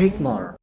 hate more